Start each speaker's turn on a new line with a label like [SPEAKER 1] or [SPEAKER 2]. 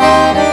[SPEAKER 1] Música